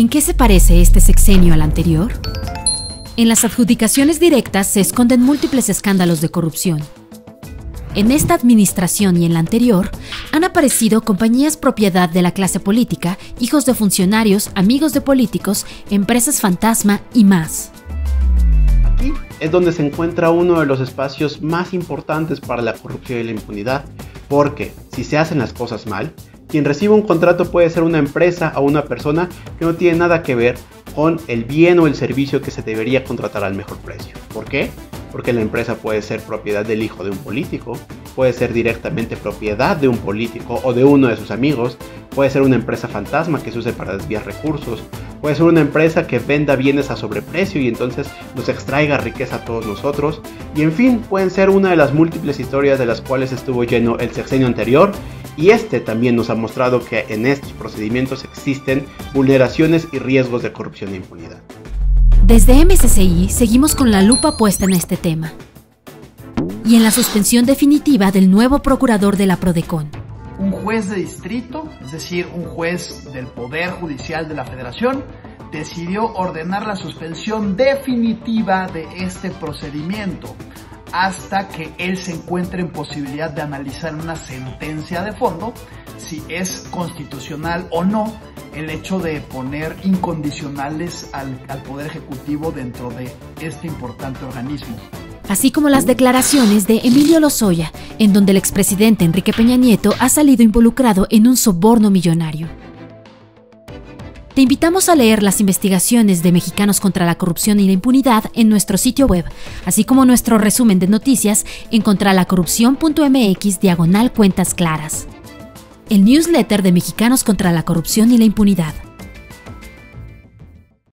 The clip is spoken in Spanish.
¿En qué se parece este sexenio al anterior? En las adjudicaciones directas se esconden múltiples escándalos de corrupción. En esta administración y en la anterior han aparecido compañías propiedad de la clase política, hijos de funcionarios, amigos de políticos, empresas fantasma y más. Aquí es donde se encuentra uno de los espacios más importantes para la corrupción y la impunidad, porque si se hacen las cosas mal, quien recibe un contrato puede ser una empresa o una persona que no tiene nada que ver con el bien o el servicio que se debería contratar al mejor precio. ¿Por qué? Porque la empresa puede ser propiedad del hijo de un político, puede ser directamente propiedad de un político o de uno de sus amigos, puede ser una empresa fantasma que se use para desviar recursos, puede ser una empresa que venda bienes a sobreprecio y entonces nos extraiga riqueza a todos nosotros, y en fin, pueden ser una de las múltiples historias de las cuales estuvo lleno el sexenio anterior y este también nos ha mostrado que en estos procedimientos existen vulneraciones y riesgos de corrupción e impunidad. Desde MSCI seguimos con la lupa puesta en este tema y en la suspensión definitiva del nuevo procurador de la Prodecon. Un juez de distrito, es decir, un juez del Poder Judicial de la Federación, decidió ordenar la suspensión definitiva de este procedimiento hasta que él se encuentre en posibilidad de analizar una sentencia de fondo si es constitucional o no el hecho de poner incondicionales al, Poder Ejecutivo dentro de este importante organismo. Así como las declaraciones de Emilio Lozoya, en donde el expresidente Enrique Peña Nieto ha salido involucrado en un soborno millonario. Te invitamos a leer las investigaciones de Mexicanos contra la Corrupción y la Impunidad en nuestro sitio web, así como nuestro resumen de noticias en contralacorrupción.mx diagonal cuentas claras. El newsletter de Mexicanos contra la Corrupción y la Impunidad.